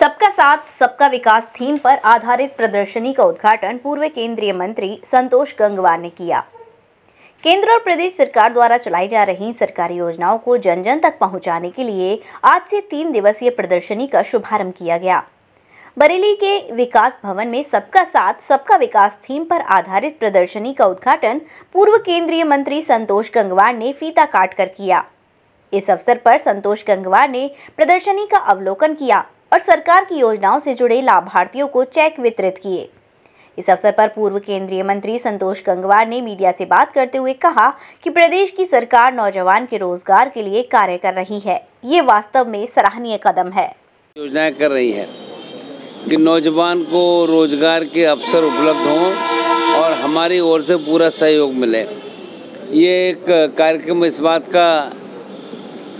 सबका साथ, सबका विकास थीम पर आधारित प्रदर्शनी का उद्घाटन पूर्व केंद्रीय मंत्री संतोष गंगवार ने किया। केंद्र और प्रदेश सरकार द्वारा चलाई जा रही सरकारी योजनाओं को जन जन तक पहुँचाने के लिए आज से तीन दिवसीय प्रदर्शनी का शुभारंभ किया गया। बरेली के विकास भवन में सबका साथ, सबका विकास थीम पर आधारित प्रदर्शनी का उद्घाटन पूर्व केंद्रीय मंत्री संतोष गंगवार ने फीता काट कर किया। इस अवसर पर संतोष गंगवार ने प्रदर्शनी का अवलोकन किया। और सरकार की योजनाओं से जुड़े लाभार्थियों को चेक वितरित किए। इस अवसर पर पूर्व केंद्रीय मंत्री संतोष गंगवार ने मीडिया से बात करते हुए कहा कि प्रदेश की सरकार नौजवान के रोज़गार के लिए कार्य कर रही है। ये वास्तव में सराहनीय कदम है। योजनाएँ कर रही है कि नौजवान को रोज़गार के अवसर उपलब्ध हों और हमारी ओर से पूरा सहयोग मिले। ये एक कार्यक्रम इस बात का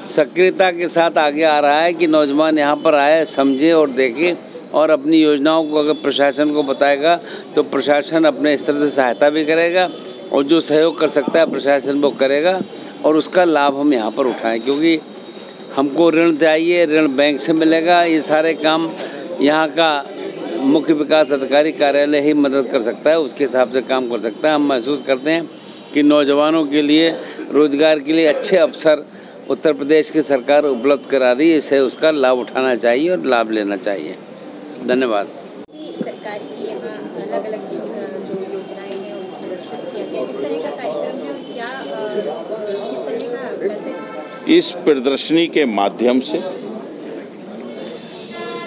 सक्रियता के साथ आगे आ रहा है कि नौजवान यहाँ पर आए, समझे और देखें और अपनी योजनाओं को अगर प्रशासन को बताएगा तो प्रशासन अपने स्तर से सहायता भी करेगा और जो सहयोग कर सकता है प्रशासन वो करेगा और उसका लाभ हम यहाँ पर उठाएँ, क्योंकि हमको ऋण चाहिए, ऋण बैंक से मिलेगा, ये सारे काम यहाँ का मुख्य विकास अधिकारी कार्यालय ही मदद कर सकता है, उसके हिसाब से काम कर सकता है। हम महसूस करते हैं कि नौजवानों के लिए, रोज़गार के लिए अच्छे अवसर उत्तर प्रदेश की सरकार उपलब्ध करा रही है इसे उसका लाभ उठाना चाहिए और लाभ लेना चाहिए। धन्यवाद। सरकार की यहाँ अलग अलग जो योजनाएँ हैं उनको प्रदर्शित किया गया। किस तरह का कार्यक्रम है और क्या किस तरह का मैसेज? इस प्रदर्शनी के माध्यम से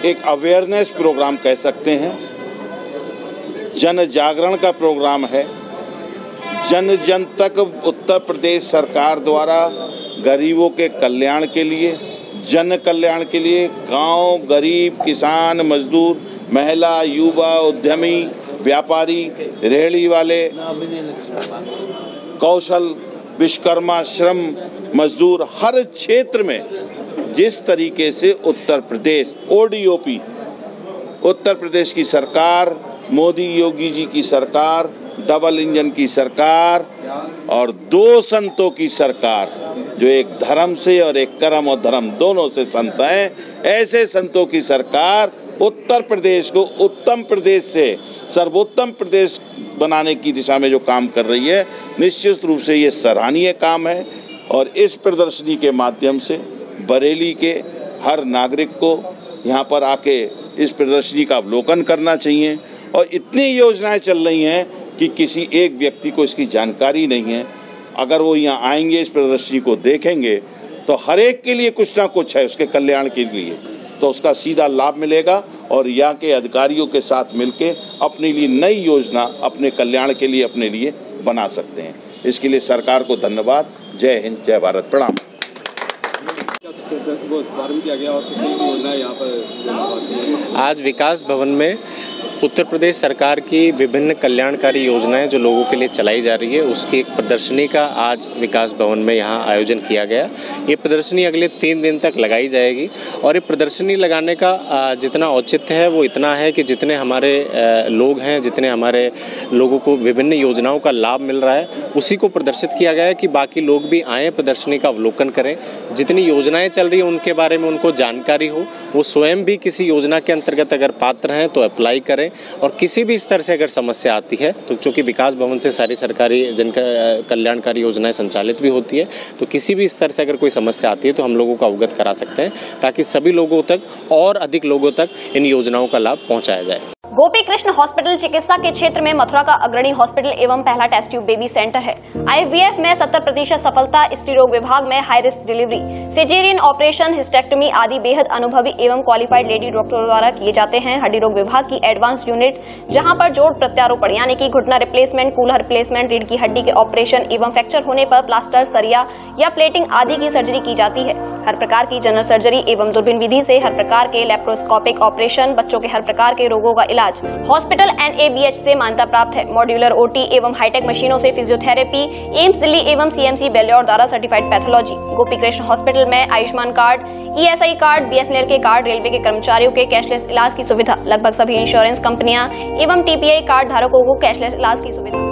एक अवेयरनेस प्रोग्राम कह सकते हैं। जन जागरण का प्रोग्राम है। जन जन तक उत्तर प्रदेश सरकार द्वारा गरीबों के कल्याण के लिए, जन कल्याण के लिए गाँव, गरीब, किसान, मजदूर, महिला, युवा, उद्यमी, व्यापारी, रेहड़ी वाले, कौशल, विश्वकर्मा, श्रम, मजदूर, हर क्षेत्र में जिस तरीके से उत्तर प्रदेश ओडीओपी उत्तर प्रदेश की सरकार, मोदी योगी जी की सरकार डबल इंजन की सरकार और दो संतों की सरकार जो एक धर्म से और एक कर्म और धर्म दोनों से संत हैं, ऐसे संतों की सरकार उत्तर प्रदेश को उत्तम प्रदेश से सर्वोत्तम प्रदेश बनाने की दिशा में जो काम कर रही है, निश्चित रूप से ये सराहनीय काम है। और इस प्रदर्शनी के माध्यम से बरेली के हर नागरिक को यहाँ पर आके इस प्रदर्शनी का अवलोकन करना चाहिए। और इतनी योजनाएँ चल रही हैं कि किसी एक व्यक्ति को इसकी जानकारी नहीं है। अगर वो यहाँ आएँगे इस प्रदर्शनी को देखेंगे तो हर एक के लिए कुछ ना कुछ है उसके कल्याण के लिए। तो उसका सीधा लाभ मिलेगा और यहाँ के अधिकारियों के साथ मिलके अपने लिए नई योजना अपने कल्याण के लिए अपने लिए बना सकते हैं। इसके लिए सरकार को धन्यवाद। जय हिंद जय भारत। प्रणाम। आज विकास भवन में उत्तर प्रदेश सरकार की विभिन्न कल्याणकारी योजनाएँ जो लोगों के लिए चलाई जा रही है, उसकी एक प्रदर्शनी का आज विकास भवन में यहाँ आयोजन किया गया। ये प्रदर्शनी अगले तीन दिन तक लगाई जाएगी और ये प्रदर्शनी लगाने का जितना औचित्य है, वो इतना है कि जितने हमारे लोग हैं, जितने हमारे लोगों को विभिन्न योजनाओं का लाभ मिल रहा है, उसी को प्रदर्शित किया गया है कि बाकी लोग भी आएँ, प्रदर्शनी का अवलोकन करें। जितनी योजनाएँ चल रही हैं, उनके बारे में उनको जानकारी हो। वो स्वयं भी किसी योजना के अंतर्गत अगर पात्र हैं तो अप्लाई करें। और किसी भी स्तर से अगर समस्या आती है तो चूँकि विकास भवन से सारी सरकारी जन कल्याणकारी योजनाएँ संचालित भी होती है तो किसी भी स्तर से अगर कोई समस्या आती है तो हम लोगों को अवगत करा सकते हैं, ताकि सभी लोगों तक और अधिक लोगों तक इन योजनाओं का लाभ पहुँचाया जाए। गोपी कृष्ण हॉस्पिटल चिकित्सा के क्षेत्र में मथुरा का अग्रणी हॉस्पिटल एवं पहला टेस्ट ट्यूब बेबी सेंटर है। आईवीएफ में 70 प्रतिशत सफलता, स्त्री रोग विभाग में high risk delivery. Caesarean operation, hysterectomy आदि बेहद अनुभवी एवं क्वालिफाइड लेडी डॉक्टरों द्वारा किए जाते हैं। हड्डी रोग विभाग की एडवांस यूनिट, जहाँ पर जोड़ प्रत्यारोपण, यानी कि घुटना रिप्लेसमेंट कूलर रिप्लेसमेंट रीढ़ की हड्डी के ऑपरेशन एवं फ्रैक्चर होने पर प्लास्टर सरिया या प्लेटिंग आदि की सर्जरी की जाती है। हर प्रकार की जनरल सर्जरी एवं दूरबीन विधि से हर प्रकार के लेप्रोस्कोपिक ऑपरेशन बच्चों के हर प्रकार के रोगों का इलाज। हॉस्पिटल एनएबीएच से मान्यता प्राप्त है। मॉड्यूलर ओटी एवं हाईटेक मशीनों से फिजियोथेरेपी एम्स दिल्ली एवं सीएमसी बेल्योर द्वारा certified pathology Gopi Krishna hospital में Ayushman card ESI card BSNL के कार्ड रेलवे के कर्मचारियों के कैशलेस इलाज की सुविधा। लगभग सभी इंश्योरेंस कंपनियाँ एवं टीपीआई कार्ड धारकों को कैशलेस इलाज की सुविधा।